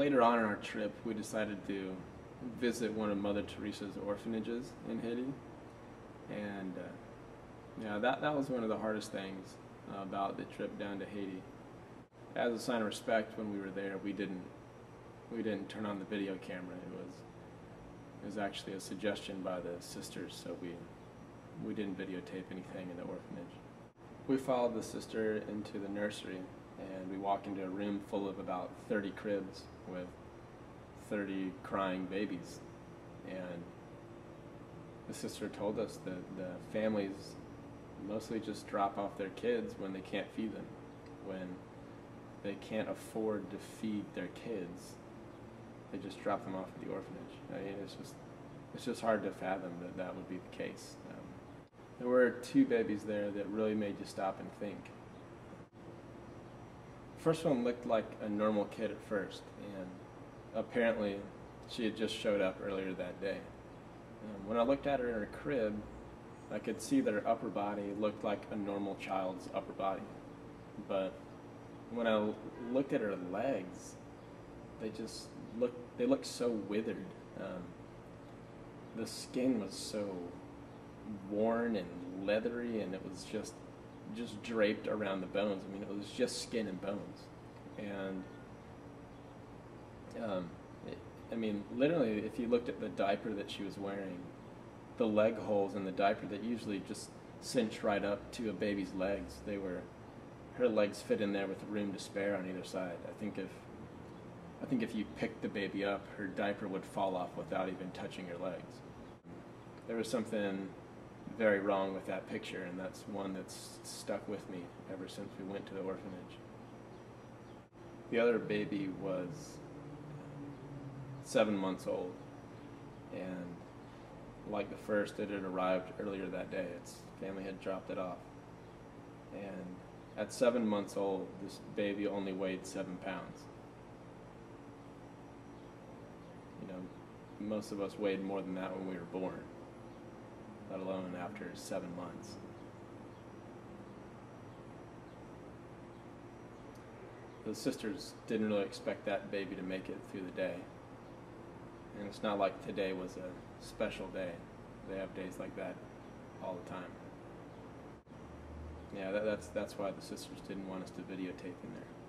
later on in our trip, we decided to visit one of Mother Teresa's orphanages in Haiti, and uh, yeah, that that was one of the hardest things uh, about the trip down to Haiti. As a sign of respect, when we were there, we didn't we didn't turn on the video camera. It was it was actually a suggestion by the sisters, so we we didn't videotape anything in the orphanage. We followed the sister into the nursery, and we walk into a room full of about 30 cribs with 30 crying babies. And the sister told us that the families mostly just drop off their kids when they can't feed them, when they can't afford to feed their kids. They just drop them off at the orphanage. I mean, it's just it's just hard to fathom that that would be the case. Um, there were two babies there that really made you stop and think. First one looked like a normal kid at first, and apparently she had just showed up earlier that day. Um, when I looked at her in her crib, I could see that her upper body looked like a normal child's upper body. But when I looked at her legs, they just looked, they looked so withered. Um, the skin was so worn and leathery and it was just just draped around the bones. I mean, it was just skin and bones. And um, it, I mean, literally, if you looked at the diaper that she was wearing, the leg holes in the diaper that usually just cinch right up to a baby's legs, they were, her legs fit in there with room to spare on either side. I think if, I think if you picked the baby up, her diaper would fall off without even touching her legs. There was something very wrong with that picture, and that's one that's stuck with me ever since we went to the orphanage. The other baby was seven months old, and like the first, it had arrived earlier that day. Its family had dropped it off. And at seven months old, this baby only weighed seven pounds. You know, most of us weighed more than that when we were born alone after seven months. The sisters didn't really expect that baby to make it through the day. And it's not like today was a special day. They have days like that all the time. Yeah, that, that's, that's why the sisters didn't want us to videotape in there.